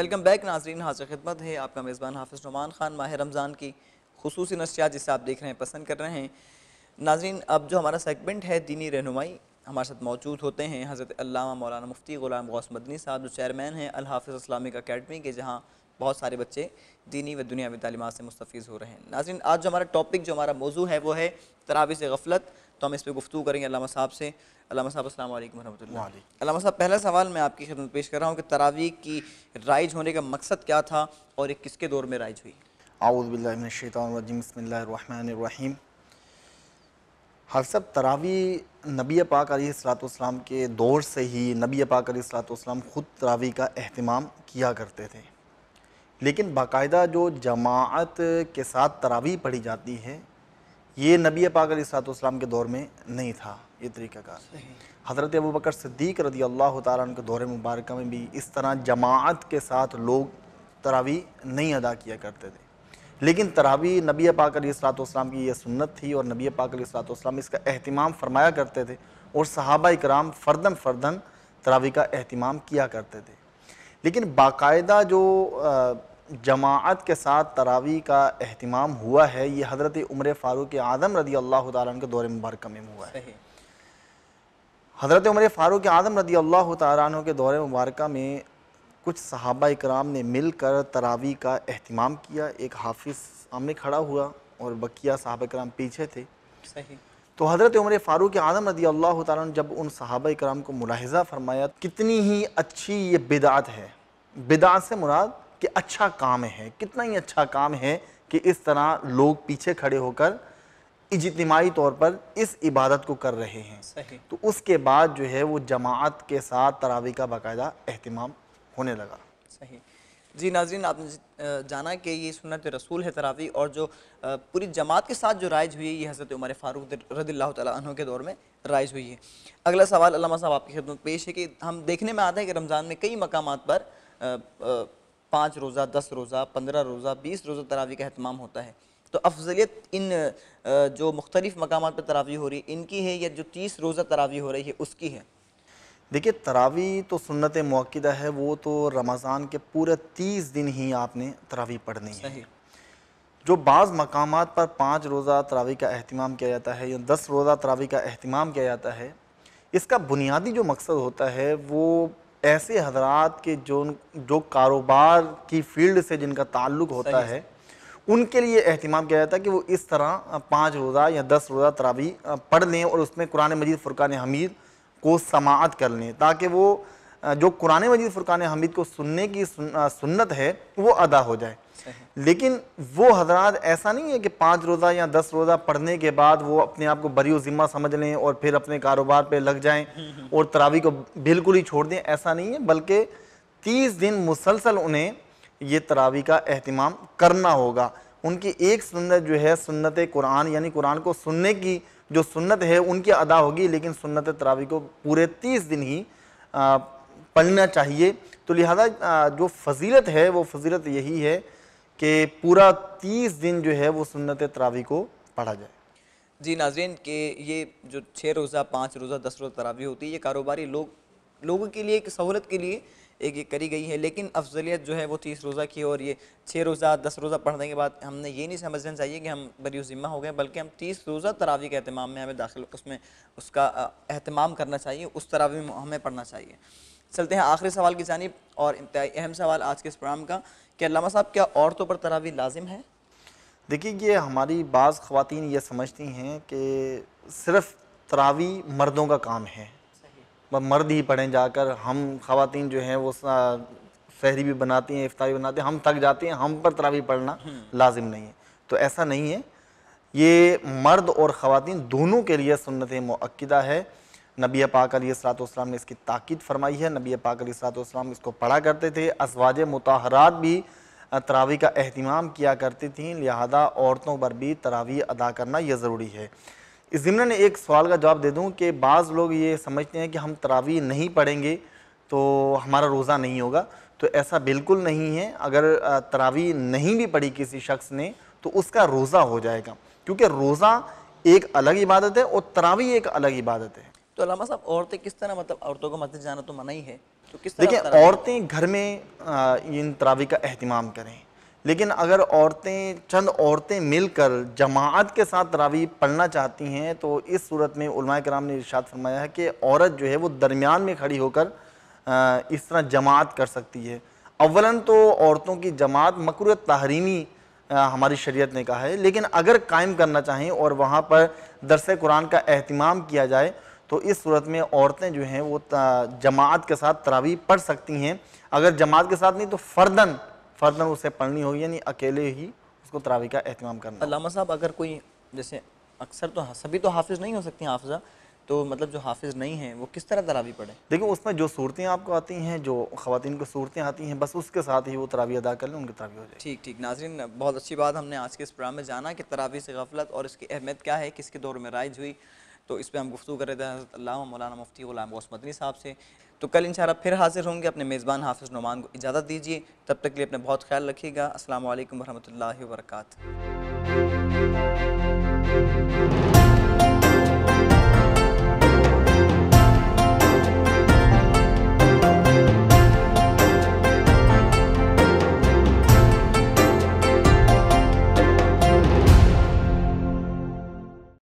Welcome back, ناظرین، حاضر خدمت ہے آپ کا میزبان حافظ نعمان خان ماہ رمضان کی خصوصی نشریات جسے آپ دیکھ رہے ہیں، پسند کر رہے ہیں۔ ناظرین، اب جو ہمارا سیگمنٹ ہے دینی رہنمائی، ہمارے ساتھ موجود ہوتے ہیں حضرت علامہ مولانا مفتی غلام غوث مدنی صاحب، جو چیئرمین ہیں، الحافظ اسلامک اکیڈمی کے، جہاں بہت سارے بچے دینی و دنیاوی تعلیمات سے مستفیض ہو رہے ہیں۔ ناظرین آج جو ہمارا ٹاپک جو ہمارا موضوع ہے وہ ہے تراوی سے غفلت۔ تو ہم اس پہ گفتگو کریں گے علامہ صاحب سے۔ علامہ صاحب السلام علیکم ورحمۃ اللہ۔ علامہ صاحب پہلا سوال میں آپ کی خدمت پیش کر رہا ہوں کہ تراویح کی رائج ہونے کا مقصد کیا تھا اور یہ کس کے دور میں رائج ہوئی؟ اعوذ باللہ من الشیطان الرجیم۔ بسم اللہ الرحمن الرحیم۔ صاحب تراویح نبی پاک علیہ الصلاۃ والسلام کے دور سے ہی نبی پاک علیہ الصلاۃ والسلام خود تراویح کا اہتمام کیا کرتے تھے۔ لیکن باقاعدہ جو جماعت کے ساتھ تراویح پڑھی جاتی ہے یہ نبی پاک علیہ الصلاۃ والسلام کے دور میں نہیں تھا یہ طریقہ کار۔ حضرت ابو بکر صدیق رضی اللہ تعالیٰ عنہ کے دور مبارکہ میں بھی اس طرح جماعت کے ساتھ لوگ تراویح نہیں ادا کیا کرتے تھے۔ لیکن تراویح نبی پاک علیہ الصلاۃ والسلام کی یہ سنت تھی اور نبی پاک علیہ الصلاۃ والسلام اس کا اہتمام فرمایا کرتے تھے اور صحابہ اکرام فردن فردن تراویح کا اہتمام کیا کرتے تھے۔ لیکن باقاعدہ جو جماعت کے ساتھ تراویح کا اہتمام ہوا ہے یہ حضرت عمر فاروق اعظم رضی اللہ تعالیٰ عنہ کے دور مبارکہ میں ہوا ہے۔ حضرت عمر فاروق اعظم رضی اللہ تعالیٰ عنہ کے دور مبارکہ میں کچھ صحابہ اکرام نے مل کر تراویح کا اہتمام کیا۔ ایک حافظ سامنے کھڑا ہوا اور بقیہ صحابہ اکرام پیچھے تھے۔ تو حضرت عمر فاروق اعظم رضی اللہ تعالیٰ نے جب ان صحابہ اکرام کو ملاحظہ فرمایا کتنی ہی اچھی یہ بدعت ہے۔ بدعت سے مراد کہ اچھا کام ہے کتنا ہی اچھا کام ہے کہ اس طرح لوگ پیچھے کھڑے ہو کر اجتماعی طور پر اس عبادت کو کر رہے ہیں۔ تو اس کے بعد جو ہے وہ جماعت کے ساتھ تراویح کا باقاعدہ اہتمام ہونے لگا۔ صحیح۔ جی ناظرین آپ نے جانا کہ یہ سنت رسول ہے تراویح اور جو پوری جماعت کے ساتھ جو رائج ہوئی ہے یہ حضرت عمر فاروق رضی اللہ تعالیٰ عنہ کے دور میں رائج ہوئی ہے۔ اگلا سوال علامہ صاحب آپ کی خدمت پیش ہے کہ ہم دیکھنے میں آتے ہیں کہ رمضان میں کئی مقامات پر پانچ روزہ دس روزہ پندرہ روزہ بیس روزہ تراویح کا اہتمام ہوتا ہے۔ تو افضلیت ان جو مختلف مقامات پر تراویح ہو رہی ہے ان کی ہے یا جو تیس روزہ تراویح ہو رہی ہے اس کی ہے؟ دیکھیے تراویح تو سنت موقعہ ہے وہ تو رمضان کے پورے تیس دن ہی آپ نے تراویح پڑھنی ہے۔ جو بعض مقامات پر پانچ روزہ تراویح کا اہتمام کیا جاتا ہے یا دس روزہ تراویح کا اہتمام کیا جاتا ہے اس کا بنیادی جو مقصد ہوتا ہے وہ ایسے حضرات کے جو جو کاروبار کی فیلڈ سے جن کا تعلق ہوتا ہے ان کے لیے اہتمام کیا جاتا ہے کہ وہ اس طرح پانچ روزہ یا دس روزہ تراویح پڑھ لیں اور اس میں قرآن مجید فرقان حمید کو سماعت کر لیں تاکہ وہ جو قرآن مجید فرقان حمید کو سننے کی سنت ہے وہ ادا ہو جائے۔ لیکن وہ حضرات ایسا نہیں ہے کہ پانچ روزہ یا دس روزہ پڑھنے کے بعد وہ اپنے آپ کو بری و ذمہ سمجھ لیں اور پھر اپنے کاروبار پہ لگ جائیں اور تراوی کو بالکل ہی چھوڑ دیں، ایسا نہیں ہے، بلکہ تیس دن مسلسل انہیں یہ تراوی کا اہتمام کرنا ہوگا۔ ان کی ایک سنت جو ہے، سنت قرآن یعنی قرآن کو سننے کی جو سنت ہے، ان کی ادا ہوگی، لیکن سنت تراوی کو پورے تیس دن ہی پڑھنا چاہیے۔ تو لہذا جو فضیلت ہے، وہ فضیلت یہی ہے کہ پورا تیس دن جو ہے وہ سنت تراوی کو پڑھا جائے۔ جی ناظرین، کہ یہ جو چھ روزہ، پانچ روزہ، دس روزہ تراوی ہوتی ہے، یہ کاروباری لوگ، لوگوں کے لیے، ایک سہولت کے لیے ایک یہ کری گئی ہے لیکن افضلیت جو ہے وہ تیس روزہ کی، اور یہ چھ روزہ، دس روزہ پڑھنے کے بعد ہم نے یہ نہیں سمجھنا چاہیے کہ ہم بری ذمہ ہو گئے، بلکہ ہم تیس روزہ تراوی کے اہتمام میں ہمیں داخل، اس میں اس کا اہتمام کرنا چاہیے، اس تراوی میں ہمیں پڑھنا چاہیے۔ چلتے ہیں آخری سوال کی جانب، اور انتہائی اہم سوال آج کے اس پروگرام کا کہ علامہ صاحب کیا عورتوں پر تراوی لازم ہے؟ دیکھیے یہ ہماری بعض خواتین یہ سمجھتی ہیں کہ صرف تراوی مردوں کا کام ہے۔ مرد ہی پڑھیں جا کر ہم خواتین جو ہیں وہ سحری بھی بناتی ہیں افطاری بناتے ہیں ہم تھک جاتے ہیں ہم پر تراوی پڑھنا لازم نہیں ہے۔ تو ایسا نہیں ہے۔ یہ مرد اور خواتین دونوں کے لیے سنت معقدہ ہے۔ نبی پاک علیہ السلاۃ والسلام نے اس کی تاکید فرمائی ہے۔ نبی پاک علیہ السلاۃ والسلام اس کو پڑھا کرتے تھے۔ ازواج متحرات بھی تراوی کا اہتمام کیا کرتی تھیں۔ لہذا عورتوں پر بھی تراوی ادا کرنا یہ ضروری ہے۔ اس ضمن نے ایک سوال کا جواب دے دوں کہ بعض لوگ یہ سمجھتے ہیں کہ ہم تراوی نہیں پڑھیں گے تو ہمارا روزہ نہیں ہوگا۔ تو ایسا بالکل نہیں ہے۔ اگر تراوی نہیں بھی پڑھی کسی شخص نے تو اس کا روزہ ہو جائے گا۔ کیونکہ روزہ ایک الگ عبادت ہے اور تراوی ایک الگ عبادت ہے۔ تو علامہ صاحب عورتیں کس طرح مطلب عورتوں کو مسجد جانا تو منع ہی ہے؟ تو کس طرح دیکھیں عورتیں گھر میں ان تراویح کا اہتمام کریں۔ لیکن اگر عورتیں چند عورتیں مل کر جماعت کے ساتھ تراویح پڑھنا چاہتی ہیں تو اس صورت میں علماء کرام نے ارشاد فرمایا ہے کہ عورت جو ہے وہ درمیان میں کھڑی ہو کر اس طرح جماعت کر سکتی ہے۔ اولاً تو عورتوں کی جماعت مکروہ تحریمی ہماری شریعت نے کہا ہے۔ لیکن اگر قائم کرنا چاہیں اور وہاں پر درس قرآن کا اہتمام کیا جائے تو اس صورت میں عورتیں جو ہیں وہ جماعت کے ساتھ تراویح پڑھ سکتی ہیں۔ اگر جماعت کے ساتھ نہیں تو فردن فردن اسے پڑھنی ہوگی یعنی اکیلے ہی اس کو تراویح کا اہتمام کرنا علامہ صاحب اگر کوئی جیسے اکثر تو سبھی تو حافظ نہیں ہو سکتی حافظہ۔ تو مطلب جو حافظ نہیں ہیں وہ کس طرح تراویح پڑھیں؟ دیکھیں اس میں جو صورتیں آپ کو آتی ہیں جو خواتین کو صورتیں آتی ہیں بس اس کے ساتھ ہی وہ تراویح ادا کر لیں ان کی تراویح ہو جائے ٹھیک ٹھیک۔ ناظرین بہت اچھی بات ہم نے آج کے اس پروگرام میں جانا کہ تراویح سے غفلت اور اس کی اہمیت کیا ہے کس کے دور میں رائج ہوئی۔ تو اس پہ ہم گفتگو کر رہے تھے، حضرت علامہ مولانا مفتی غلام غوث مدنی صاحب سے۔ تو کل انشاءاللہ پھر حاضر ہوں گے۔ اپنے میزبان حافظ نعمان کو اجازت دیجیے تب تک کے لیے اپنے بہت خیال رکھیے گا۔ السلام علیکم ورحمۃ اللہ وبرکاتہ۔